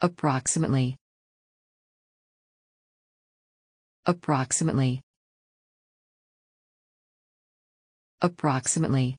Approximately. Approximately. Approximately.